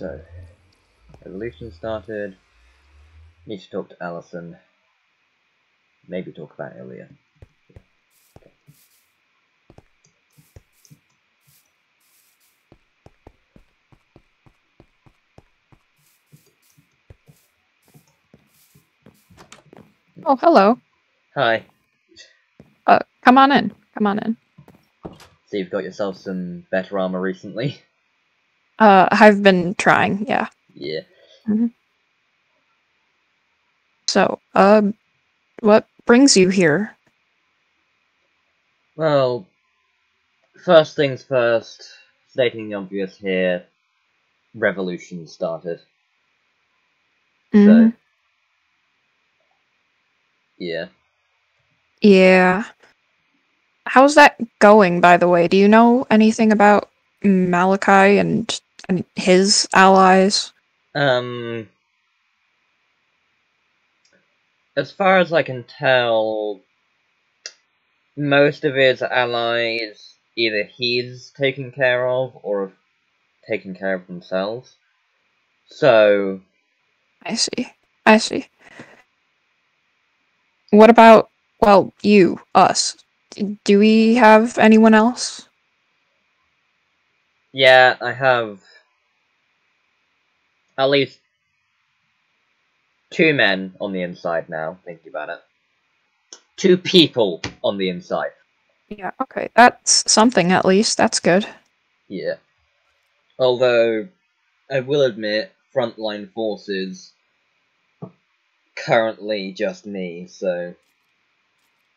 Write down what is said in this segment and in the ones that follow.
So, revolution started. Need to talk to Allison. Maybe talk about Aelia. Oh, hello. Hi. Uh, come on in. Come on in. So you've got yourself some better armor recently? Uh, I've been trying, yeah. Yeah. So, uh, what brings you here? Well, first things first, stating the obvious here, revolution started. Mm, So, yeah. yeah. How's that going, by the way? Do you know anything about Malachi and, and his allies? Um, as far as I can tell, most of his allies either he's taken care of or have taken care of themselves. So, I see. I see. What about, well, you, us? Do we have anyone else? yeah, I have at least two men on the inside now, thinking about it. Two people on the inside. Yeah, okay. That's something at least. That's good. Yeah. Although, I will admit, frontline forces currently just me, so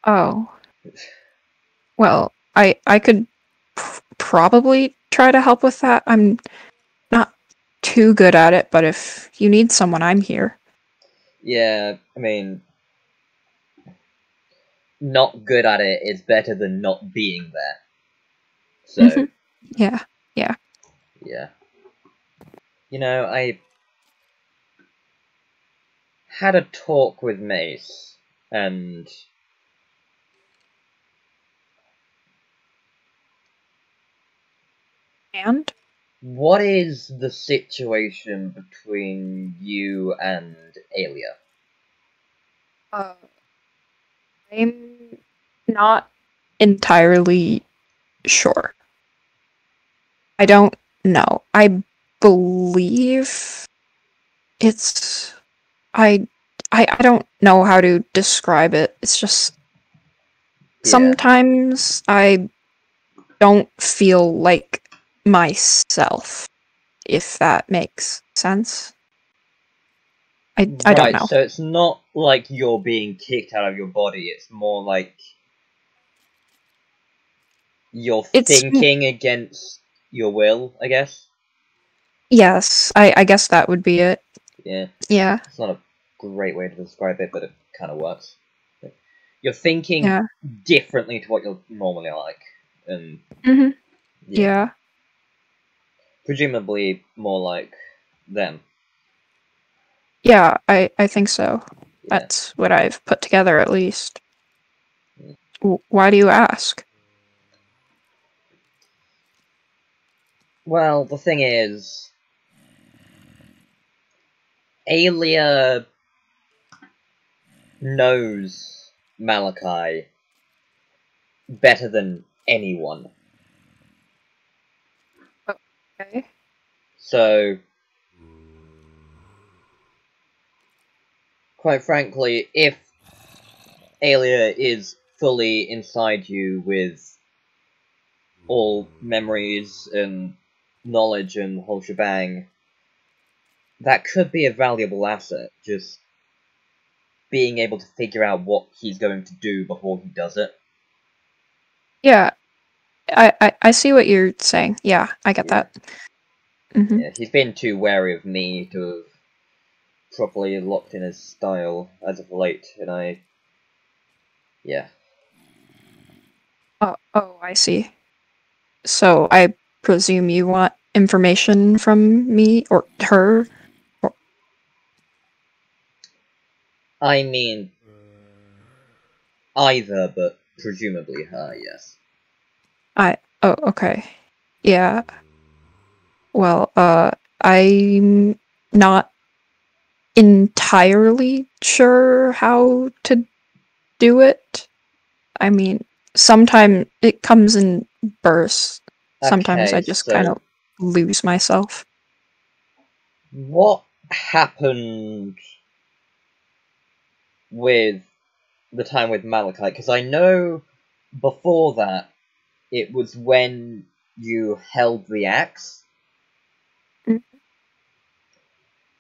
Oh. Well, I I could pr- probably try to help with that. I'm too good at it, but if you need someone, I'm here. yeah, I mean, not good at it is better than not being there. So, Mhm. Yeah. yeah. You know, I had a talk with Mace, and And what is the situation between you and Aelia? uh I'm not entirely sure. I don't know. I believe it's I I I don't know how to describe it. It's just Yeah. sometimes I don't feel like myself, if that makes sense. I, I don't know. So it's not like you're being kicked out of your body. It's more like you're It's- thinking against your will. I guess. Yes, I, I guess that would be it. Yeah, Yeah, it's not a great way to describe it, but it kind of works. You're thinking yeah, differently to what you're normally like, and hmm yeah. Presumably more like them. Yeah, I, I think so. Yeah. That's what I've put together at least. Mm. Why do you ask? Well, the thing is, Aelia knows Malachi better than anyone. Okay. So, quite frankly, if Aelia is fully inside you with all memories and knowledge and whole shebang, that could be a valuable asset. Just being able to figure out what he's going to do before he does it. Yeah, I, I, I see what you're saying. Yeah, I get Yeah. that. hmm Yeah, he's been too wary of me to have properly locked in his style as of late, and I. Yeah. Oh, oh, I see. So I presume you want information from me or her? I mean. Either, but presumably her, yes. I oh okay. Yeah. Well, uh I'm not entirely sure how to do it. I mean, sometimes it comes in bursts. Sometimes I just so kind of lose myself. What happened with the time with Malachite? Because I know before that it was when you held the axe. Mm.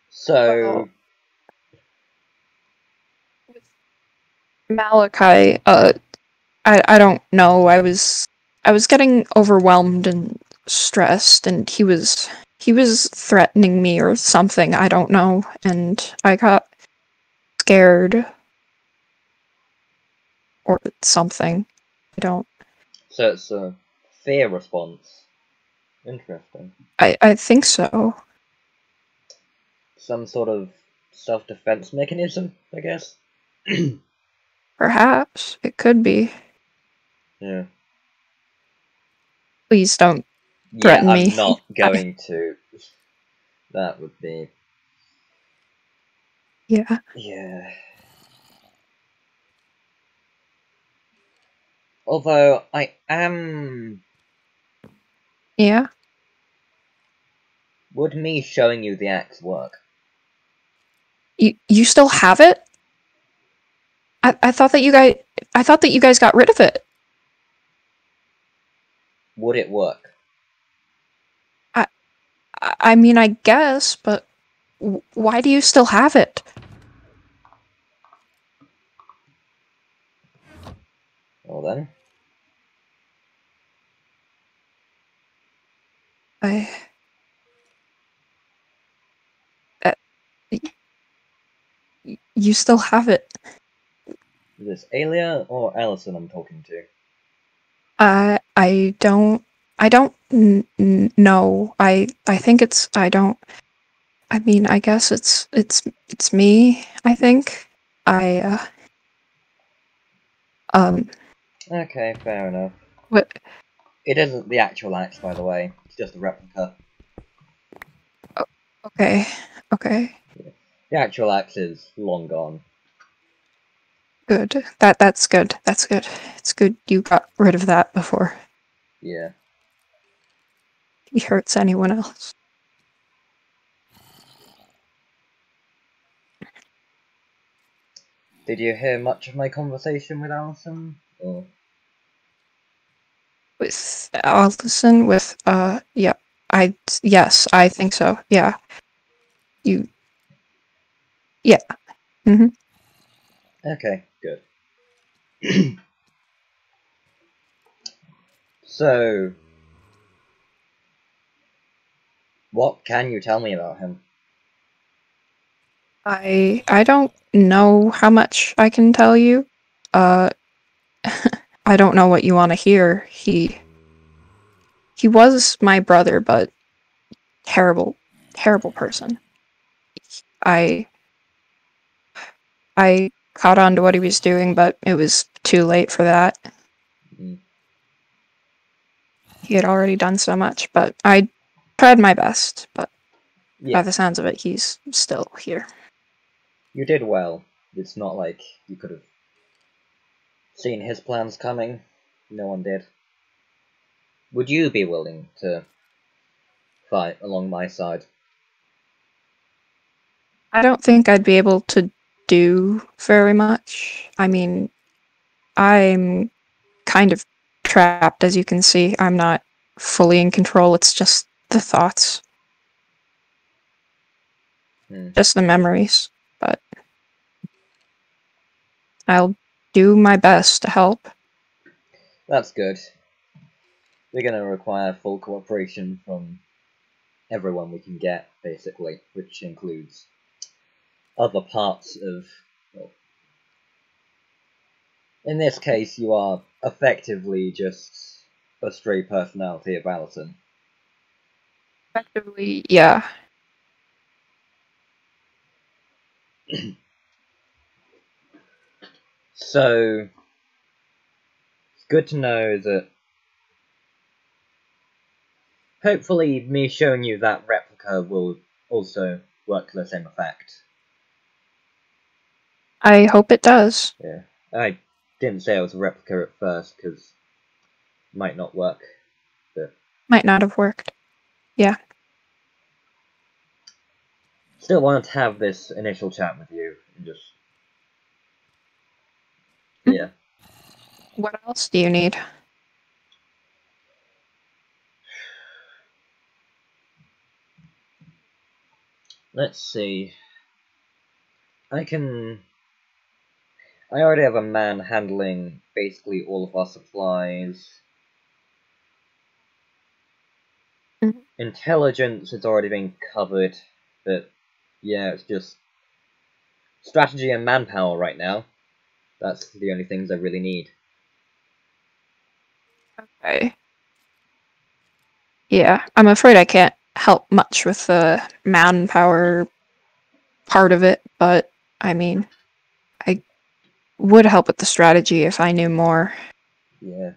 So, Malachi, uh, I I don't know. I was I was getting overwhelmed and stressed, and he was he was threatening me or something. I don't know, and I got scared or something. I don't. So it's a fear response. Interesting. I I think so. Some sort of self-defense mechanism, I guess. Perhaps it could be. Yeah. Please don't. Yeah, Threaten I'm me. not going to. That would be. Yeah. Yeah. Although I am. Yeah. Would me showing you the axe work? You you still have it? I I thought that you guys I thought that you guys got rid of it. Would it work? I, I mean, I guess, but why do you still have it? Well then. I. Uh, you still have it. Is this Aelia or Allison I'm talking to? I I don't I don't know. I I think it's I don't. I mean, I guess it's it's it's me. I think I uh, um Okay, fair enough. what It isn't the actual axe, by the way. It's just a replica. Oh, okay okay The actual axe is long gone. good that that's good that's good it's good you got rid of that before Yeah. he hurts anyone else. Did you hear much of my conversation with Allison? Or With Allison, with uh, yeah, I yes, I think so. Yeah, you, yeah. Mm-hmm. Okay, good. so, what can you tell me about him? I I don't know how much I can tell you. Uh, I don't know what you want to hear. He he was my brother, but terrible, terrible person. I I caught on to what he was doing, but it was too late for that. Mm. He had already done so much, but I tried my best. But by the sounds of it, he's still here. you did well. It's not like you could have seen his plans coming. No one did. Would you be willing to fight along my side? I don't think I'd be able to do very much. I mean, I'm kind of trapped, as you can see. I'm not fully in control. It's just the thoughts, Hmm. just the memories. But I'll do my best to help. That's good. We're going to require full cooperation from everyone we can get, basically, which includes other parts of. Well, in this case, you are effectively just a stray personality of Allison. Effectively, yeah. So, it's good to know that hopefully me showing you that replica will also work to the same effect. I hope it does. Yeah, I didn't say it was a replica at first because it might not work. But Might not have worked. Yeah. Still wanted to have this initial chat with you and just. Yeah. What else do you need? Let's see. I can. I already have a man handling basically all of our supplies. Mhm. Intelligence has already been covered, but yeah, it's just strategy and manpower right now. That's the only things I really need. Okay. Yeah, I'm afraid I can't help much with the manpower part of it, but I mean, I would help with the strategy if I knew more. Yeah.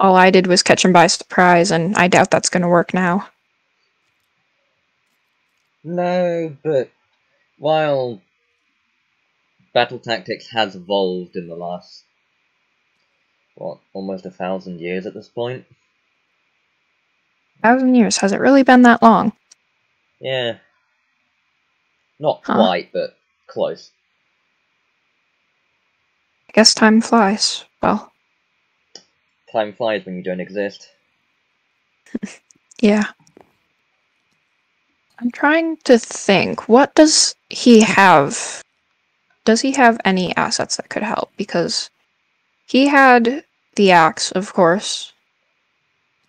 All I did was catch him by surprise, and I doubt that's going to work now. No, but while battle tactics has evolved in the last what, almost a thousand years at this point. Thousand years has it really been that long? Yeah. Not Huh. quite, but close. I guess time flies. Well, Time flies when you don't exist. yeah. I'm trying to think. What does he have? Does he have any assets that could help? Because he had the axe, of course,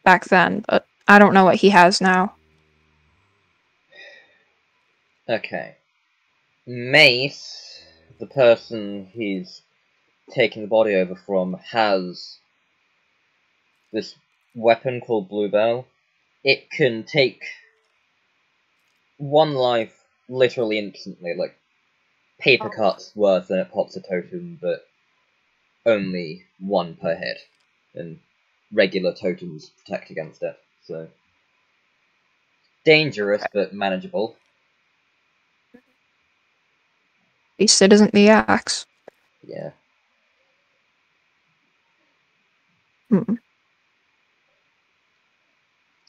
back then, but I don't know what he has now. Okay. Mace, the person he's taking the body over from, has this weapon called Bluebell. It can take one life literally instantly, like paper Oh. cuts worth, than it pops a totem, but only one per hit. And regular totems protect against it, so. Dangerous, but manageable. At least it isn't the axe. Yeah. Hmm.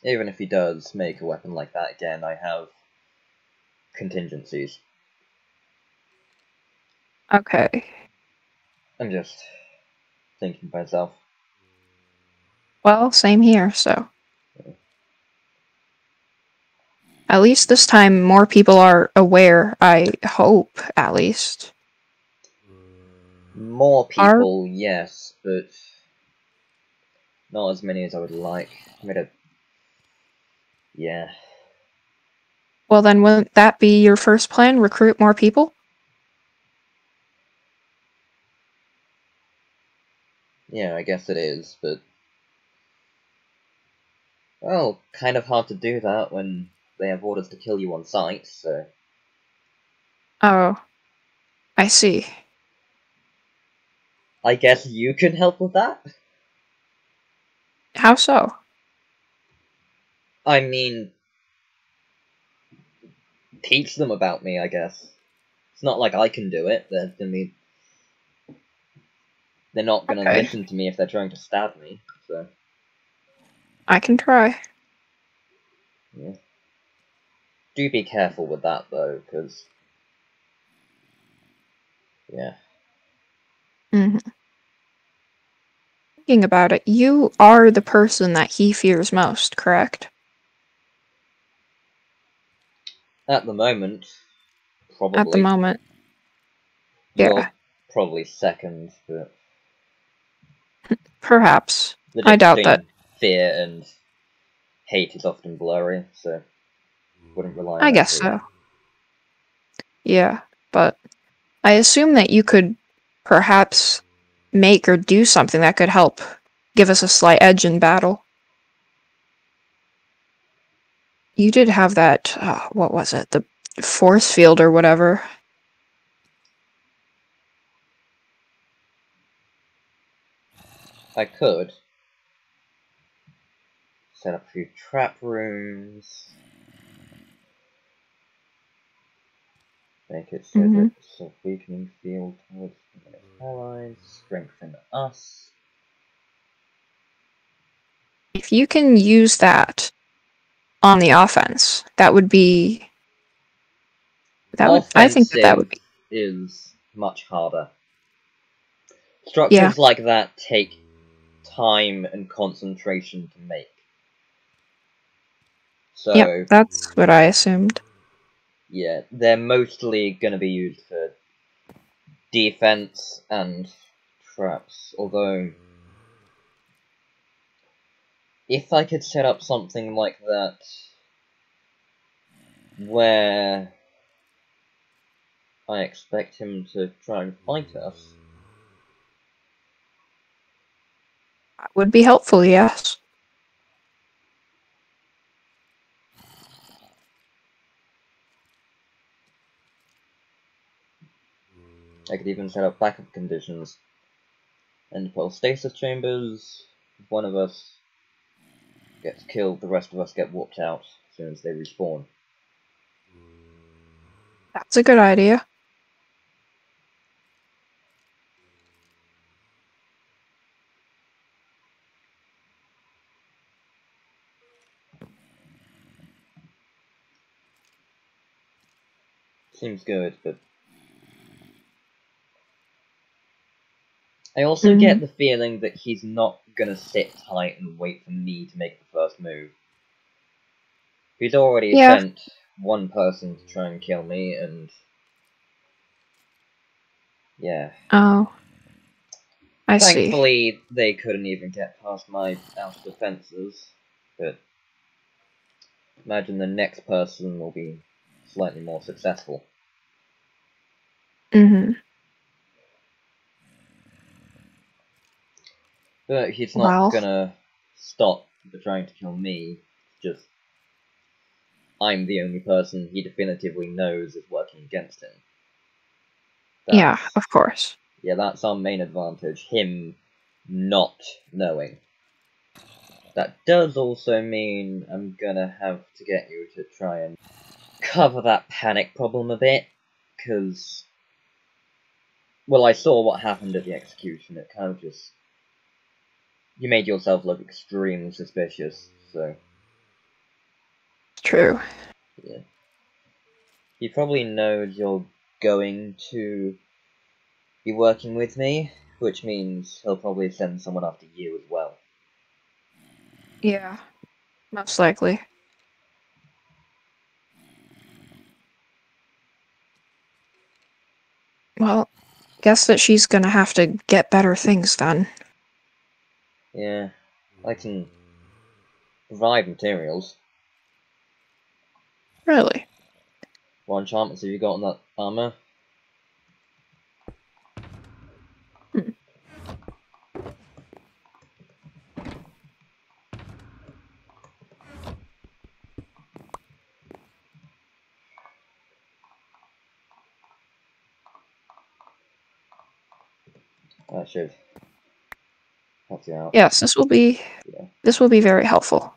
Even if he does make a weapon like that again, I have contingencies. Okay. I'm just thinking to myself. Well, same here, so. At least this time more people are aware, I hope, at least. More Are- people, yes, but not as many as I would like. I made a yeah. Well, then, wouldn't that be your first plan? Recruit more people? Yeah, I guess it is, but well, kind of hard to do that when they have orders to kill you on sight, so Oh. I see. I guess you can help with that? How so? I mean, teach them about me, I guess. It's not like I can do it. They're gonna be. They're not gonna Okay. listen to me if they're trying to stab me. So I can try. yeah. Do be careful with that though, because yeah. hmm Thinking about it, you are the person that he fears most, correct? At the moment, probably. At the moment. You're yeah. Probably second, but Perhaps. I doubt that. Fear and hate is often blurry, so wouldn't rely. on I guess so. Yeah, but I assume that you could perhaps make or do something that could help give us a slight edge in battle. You did have that, uh, what was it? The force field or whatever. I could. set up a few trap rooms. Make it so Mhm. that it's a weakening field towards allies, strengthen us. If you can use that on the offense, that would be. That would. I think that that would be. is much harder. Structures Yeah. like that take time and concentration to make. So Yep, that's what I assumed. yeah, they're mostly going to be used for defense and traps. Although, if I could set up something like that, where I expect him to try and fight us, That would be helpful, yes. I could even set up backup conditions. And pull stasis chambers. If one of us gets killed, the rest of us get warped out as soon as they respawn. That's a good idea. Seems good, but I also Mhm. get the feeling that he's not gonna sit tight and wait for me to make the first move. He's already Yeah. sent one person to try and kill me, and yeah. Oh. I see. Thankfully, they couldn't even get past my outer defenses, but imagine the next person will be slightly more successful. Hmm But he's not gonna stop trying to kill me. Just I'm the only person he definitively knows is working against him. Yeah, of course. yeah, that's our main advantage. Him not knowing. That does also mean I'm gonna have to get you to try and cover that panic problem a bit, because well, I saw what happened at the execution. It kind of just you made yourself look extremely suspicious. So True. yeah, he probably knows you're going to be working with me, which means he'll probably send someone after you as well. Yeah. Most likely. Well, guess that she's gonna have to get better things then. Yeah, I can provide materials. Really? What enchantments have you got on that armor? That should help you out. Yes, this will be Yeah. this will be very helpful.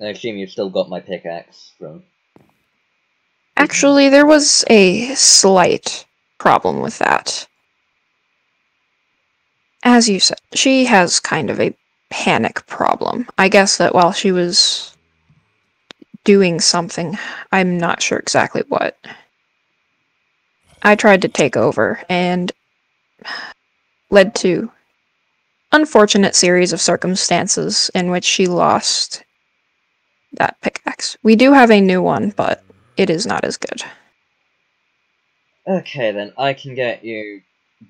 I assume you've still got my pickaxe from. Actually, there was a slight problem with that. As you said, she has kind of a panic problem. I guess that while she was doing something, I'm not sure exactly what. I tried to take over and led to unfortunate series of circumstances in which she lost that pickaxe. We do have a new one, but it is not as good. Okay, then I can get you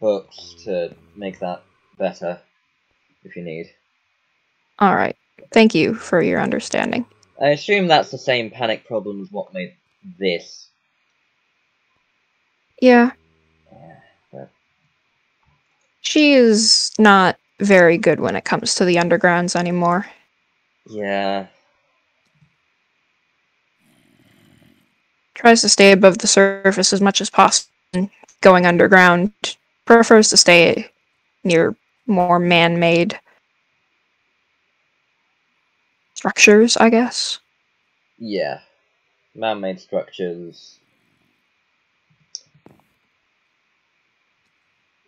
books to make that better if you need. All right. Thank you for your understanding. I assume that's the same panic problem as what made this. Yeah, Yeah, she is not very good when it comes to the undergrounds anymore. yeah, Tries to stay above the surface as much as possible. Going underground prefers to stay near more man-made structures, I guess. Yeah. Man made structures.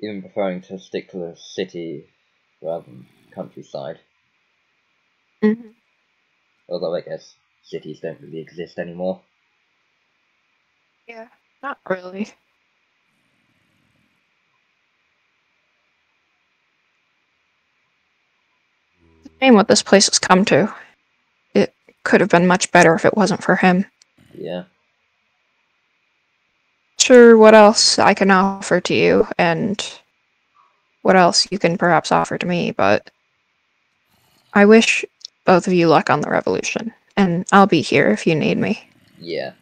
Even preferring to stick to the city rather than countryside. Mm-hmm. Although I guess cities don't really exist anymore. Yeah, not really. Shame what this place has come to. It could have been much better if it wasn't for him. Yeah. Sure, what else I can offer to you, and what else you can perhaps offer to me, but I wish both of you luck on the revolution, and I'll be here if you need me. Yeah.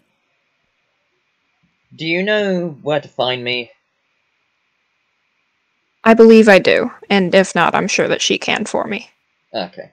Do you know where to find me? I believe I do, and if not, I'm sure that she can for me. Okay.